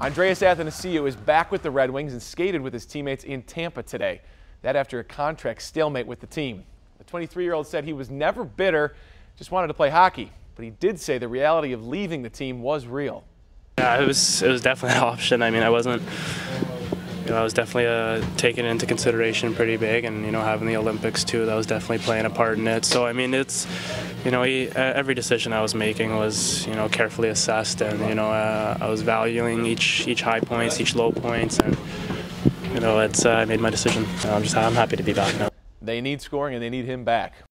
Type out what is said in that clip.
Andreas Athanasiou is back with the Red Wings and skated with his teammates in Tampa today. That after a contract stalemate with the team. The 23-year-old said he was never bitter, just wanted to play hockey. But he did say the reality of leaving the team was real. Yeah, it was it was definitely an option. I mean, I wasn't you know, I was definitely uh, taking into consideration pretty big, and you know, having the Olympics too, that was definitely playing a part in it. So I mean, it's you know, he, every decision I was making was you know carefully assessed, and you know, uh, I was valuing each each high points, each low points, and you know, it's uh, I made my decision. I'm just I'm happy to be back now. They need scoring, and they need him back.